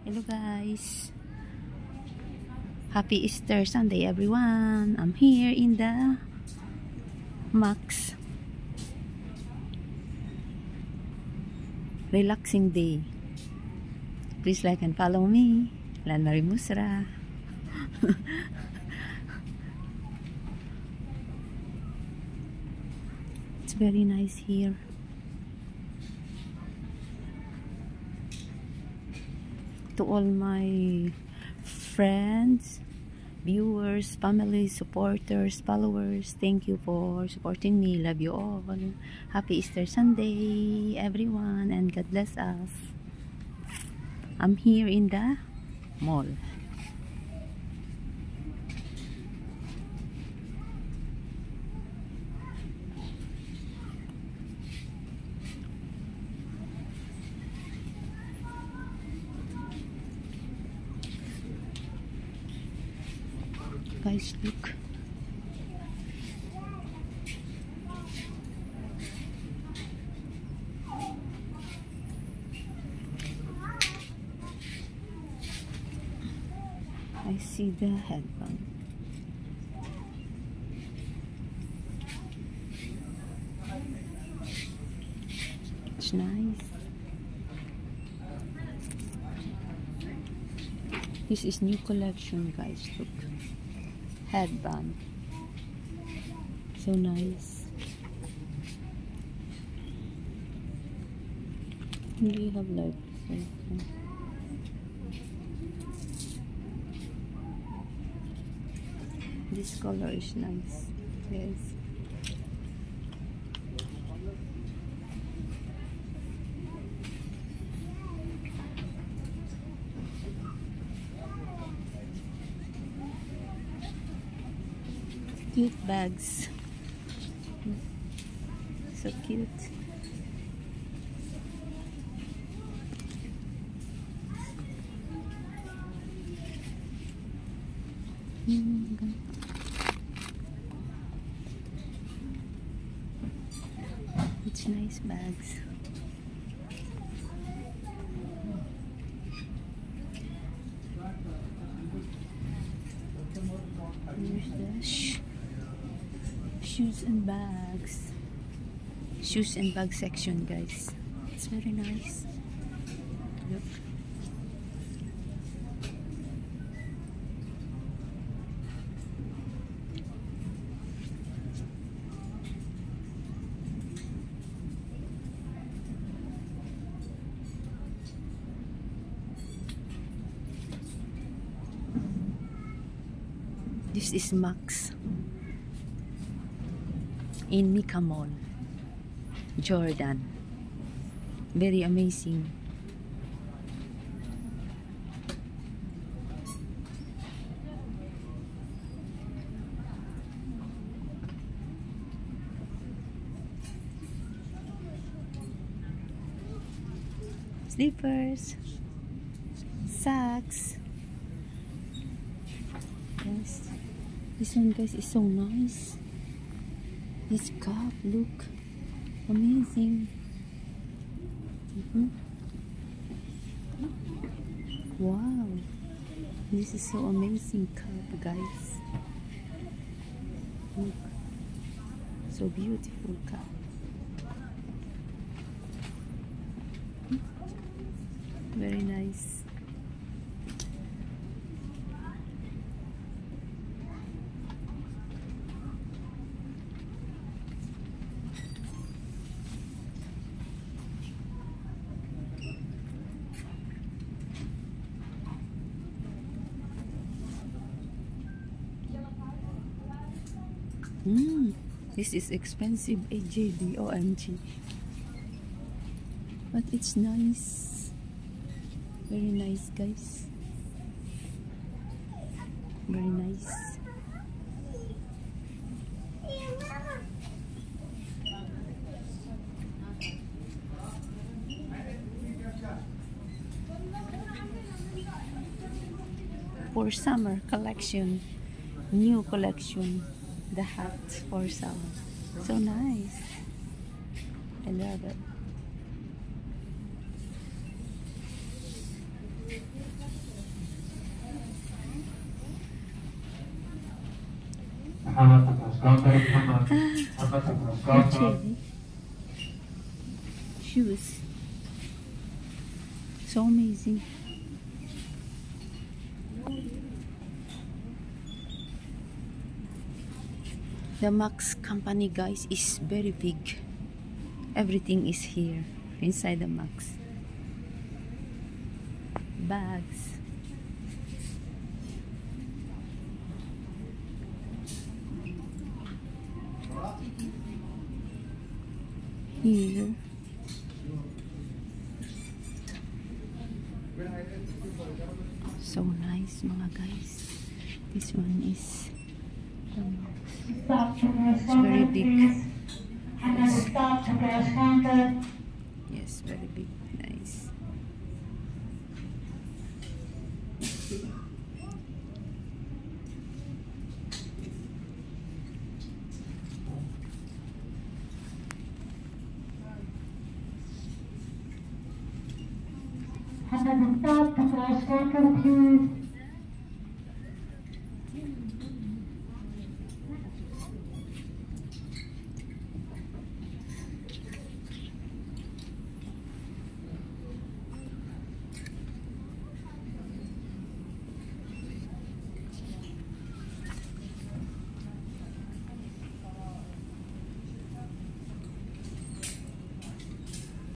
Hello guys. Happy Easter Sunday everyone. I'm here in the Max. Relaxing day. Please like and follow me. Lan Marie Musra. it's very nice here. To all my friends, viewers, family, supporters, followers. Thank you for supporting me. Love you all. Happy Easter Sunday, everyone, and God bless us. I'm here in the mall. Guys look I see the headband. It's nice. This is new collection guys. Look headband. So nice. We have like so, This color is nice. Yes. Cute bags. So cute. It's nice bags shoes and bags. Shoes and bag section guys. It's very nice. Look this is Max in Mecca Mall, Jordan. Very amazing. Slippers, socks. Yes, this one guys is so nice. This cup, look. Amazing. Mm -hmm. Wow. This is so amazing cup, guys. Look. So beautiful cup. Very nice. Mm, this is expensive AJD OMG but it's nice. Very nice guys. Very nice. For summer collection new collection the hats for sale. So nice. I love it. Ah, shoes. So amazing. The Max company guys is very big. Everything is here inside the Max. Bags. Here. So nice mga guys. This one is the Max. Stop to press It's very big. please. And then stop to press counter. Yes, very big. Nice. And then stop to press counter, please.